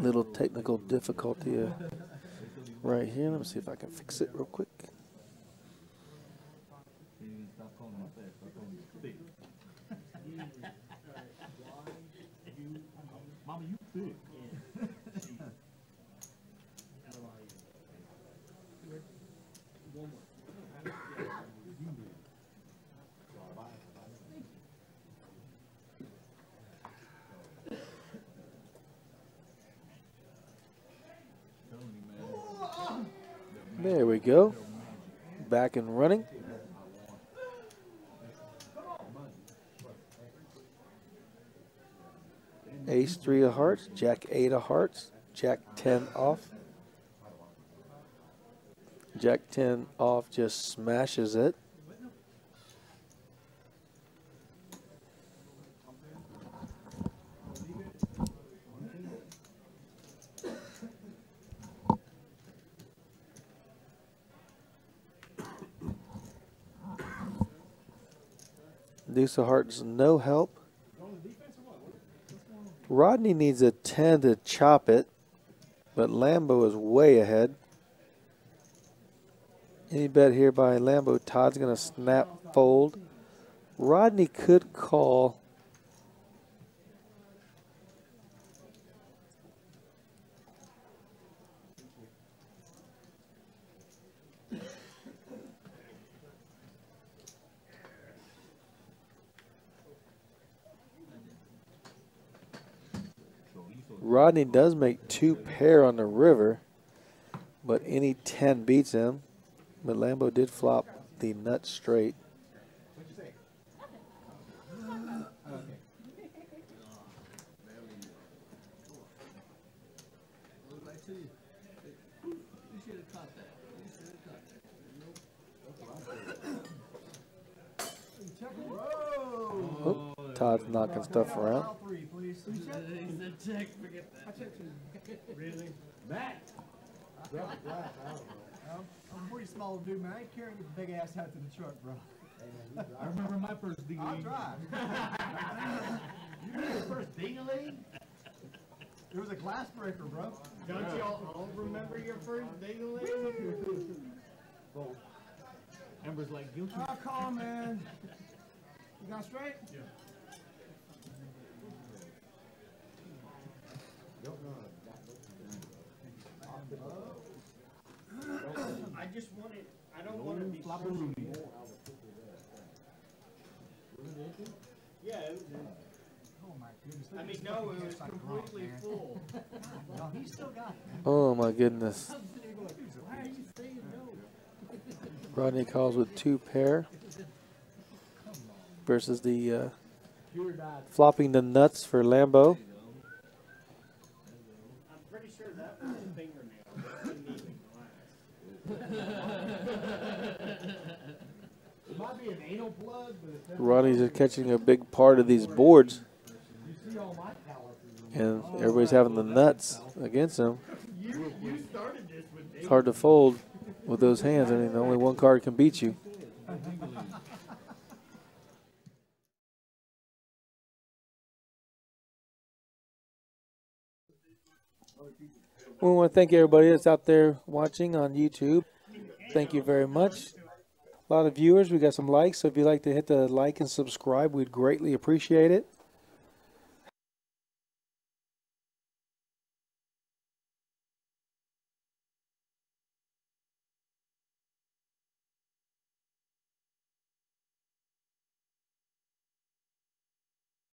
little technical difficulty uh, right here. Let me see if I can fix it real quick. Mama, you thick. There go. Back and running. Ace three of hearts, Jack eight of hearts, Jack ten off. Jack ten off just smashes it. Deuce of hearts, no help. Rodney needs a 10 to chop it, but Lambo is way ahead. Any bet here by Lambo, Todd's going to snap fold. Rodney could call. Rodney does make two pair on the river, but any 10 beats him. But Lambo did flop the nut straight. Todd's knocking stuff around. Really? Matt? I'm pretty small dude, man. I ain't carrying your big ass hat to the truck, bro. I remember my first ding I'll drive. You remember your first ding-a-ling? It was a glass breaker, bro. Don't you all, all remember your first ding-a-ling? Amber's like guilty. Come on, man. You got straight? Yeah. I just wanted, I don't want to be. Flopping Rooney. Yeah, it was, Oh, my goodness. I mean, no, it was completely full. No, he still got it. Oh my goodness. Rodney calls with two pair versus the uh, flopping the nuts for Lambo. I'm pretty sure that was a fingernail. It wasn't even glass. It might be an anal plug, but it's just catching a big part of these boards, you see all my calluses. and everybody's having the nuts against him. You, you this with It's hard to fold with those hands. I mean, only one card can beat you. We want to thank everybody that's out there watching on YouTube. Thank you very much. A lot of viewers. We got some likes. So if you'd like to hit the like and subscribe, we'd greatly appreciate it.